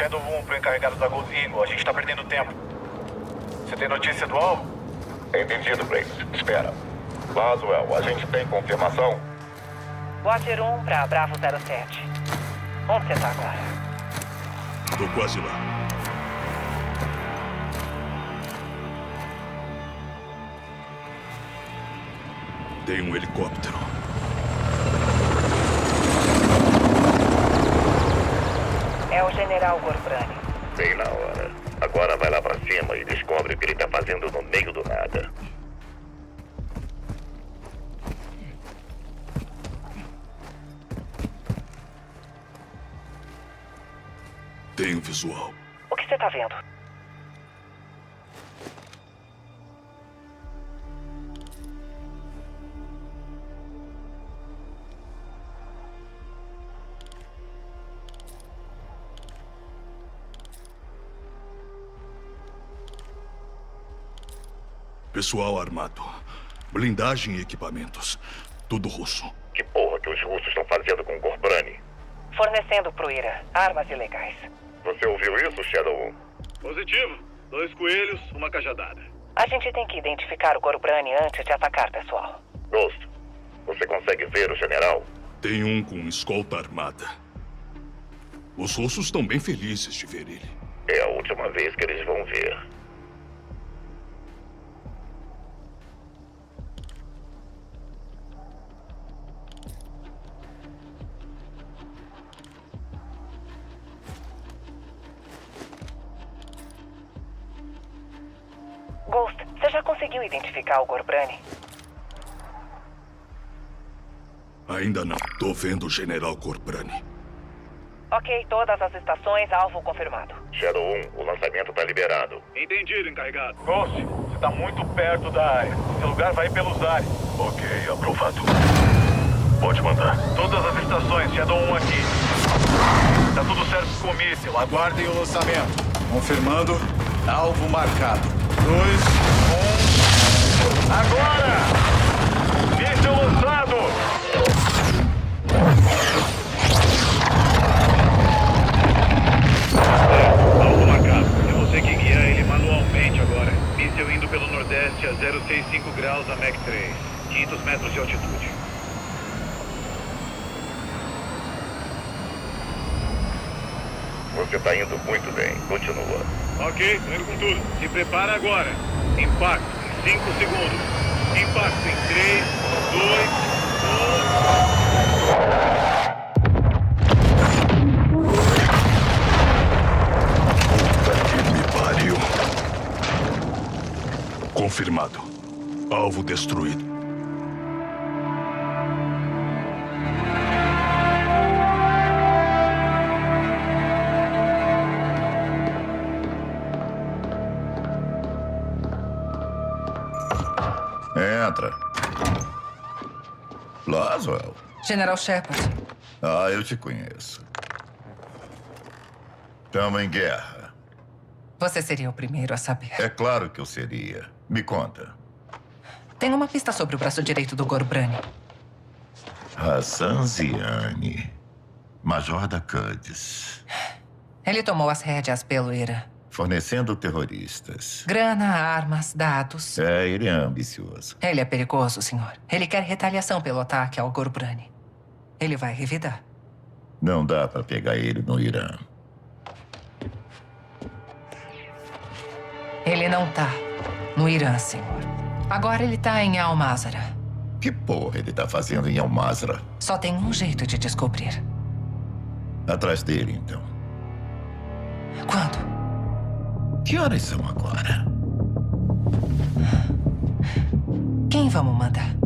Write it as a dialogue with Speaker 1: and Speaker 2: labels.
Speaker 1: Shadow 1 pro encarregado da Gold Eagle. A gente tá perdendo tempo. Você tem notícia do alvo?
Speaker 2: Entendido, Grace. Espera. Laswell, a gente tem confirmação?
Speaker 3: Watcher 1 pra Bravo 07. Onde você tá agora?
Speaker 4: Tô quase lá. Tem um helicóptero.
Speaker 3: O General Gorbrani.
Speaker 2: Bem na hora. Agora vai lá pra cima e descobre o que ele tá fazendo no meio do nada.
Speaker 4: Tenho visual.
Speaker 3: O que você tá vendo?
Speaker 4: Pessoal armado. Blindagem e equipamentos. Tudo russo.
Speaker 2: Que porra que os russos estão fazendo com o Gorbrani?
Speaker 3: Fornecendo pro Ira armas ilegais.
Speaker 2: Você ouviu isso, Shadow 1?
Speaker 5: Positivo. Dois coelhos, uma cajadada.
Speaker 3: A gente tem que identificar o Gorbrani antes de atacar, pessoal.
Speaker 2: Ghost, você consegue ver o general?
Speaker 4: Tem um com escolta armada. Os russos estão bem felizes de ver ele.
Speaker 2: É a última vez que eles vão ver.
Speaker 3: Conseguiu identificar o Gorbrani?
Speaker 4: Ainda não. Tô vendo o General Corbrani.
Speaker 3: Ok, todas as estações, alvo confirmado.
Speaker 2: Shadow 1, o lançamento tá liberado.
Speaker 5: Entendido, encarregado.
Speaker 1: Ghost, você tá muito perto da área. Esse lugar vai pelos ares.
Speaker 4: Ok, aprovado. Pode mandar.
Speaker 1: Todas as estações, Shadow 1 aqui. Tá tudo certo com o míssil. Aguardem o lançamento. Confirmando. Alvo marcado. Dois, um. Agora! Míssil lançado!
Speaker 5: Alvo marcado. É você que guia ele manualmente agora. Míssel indo pelo nordeste a 065 graus a Mach 3. 500 metros de altitude.
Speaker 2: Você tá indo muito bem. Continua.
Speaker 5: Ok, tô indo com tudo. Se prepara agora. Impacto 5 segundos. Impacto em 3, 2, 1.
Speaker 4: Puta que me pariu. Confirmado. Alvo destruído.
Speaker 6: Entra. Laswell.
Speaker 7: General Shepard,
Speaker 6: Ah, eu te conheço. Estamos em guerra.
Speaker 7: você seria o primeiro a saber.
Speaker 6: É claro que eu seria. Me conta.
Speaker 7: Tem uma pista sobre o braço direito do Gorbrani.
Speaker 6: Hassan Ziani. Major da Cuds.
Speaker 7: Ele tomou as rédeas pelo Ira.
Speaker 6: Fornecendo terroristas.
Speaker 7: Grana, armas, dados.
Speaker 6: É, ele é ambicioso.
Speaker 7: Ele é perigoso, senhor. Ele quer retaliação pelo ataque ao Gorbrani. Ele vai revidar.
Speaker 6: Não dá pra pegar ele no Irã.
Speaker 7: Ele não tá no Irã, senhor. Agora ele tá em Al-Mazra.
Speaker 6: Que porra ele tá fazendo em Almazra?
Speaker 7: Só tem um jeito de descobrir.
Speaker 6: Atrás dele, então.
Speaker 7: Quando?
Speaker 6: Que horas são agora?
Speaker 7: Quem vamos mandar?